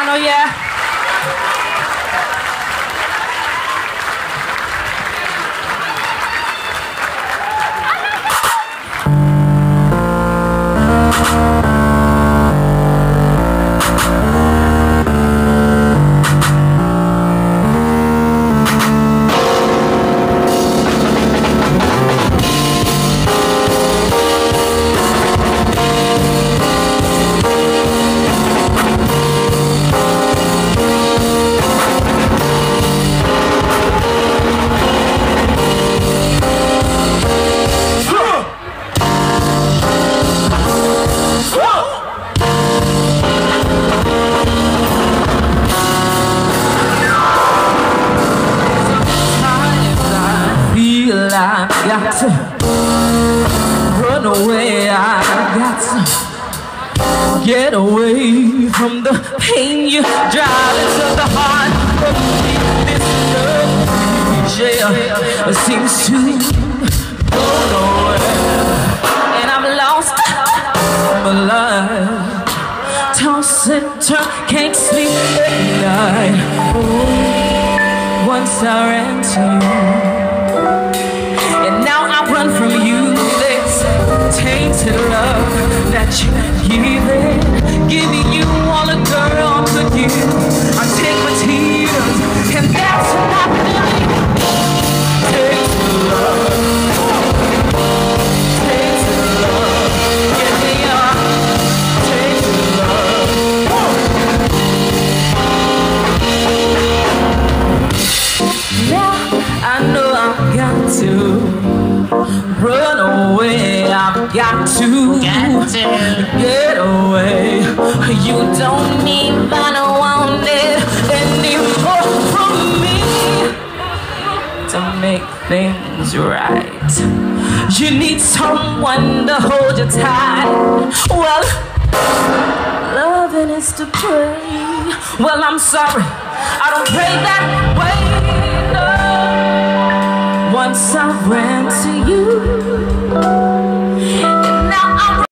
Toronto, yeah? Got to run away. I got to get away from the pain you drive into the heart. This love jail seems to go nowhere, and I'm lost. I'm alive. Toss and turn, can't sleep at night. Once I ran to you. 借一杯 To make things right. You need someone to hold you tight. Well, loving is to pray. Well, I'm sorry, I don't pray that way. No. Once I ran to you.